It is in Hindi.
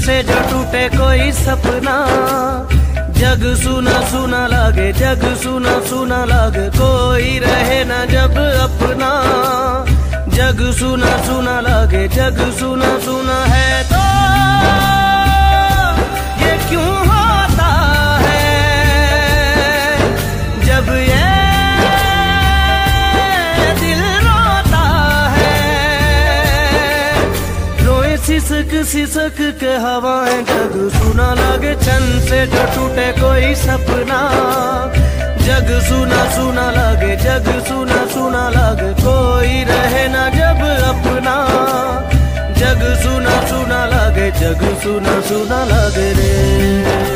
जो टूटे कोई सपना। जग सुना सुना लागे, जग सुना सुना लागे, कोई रहे ना जब अपना। जग सुना सुना लागे, जग सुना सुना है सिसक सिसक के हवाएँ जग सुना लगे चन से जो टूटे कोई सपना। जग सुना सुना लगे, जग सुना सुना लगे, कोई रहे ना जब अपना। जग सुना सुना लगे, जग सुना सुना लगे रे।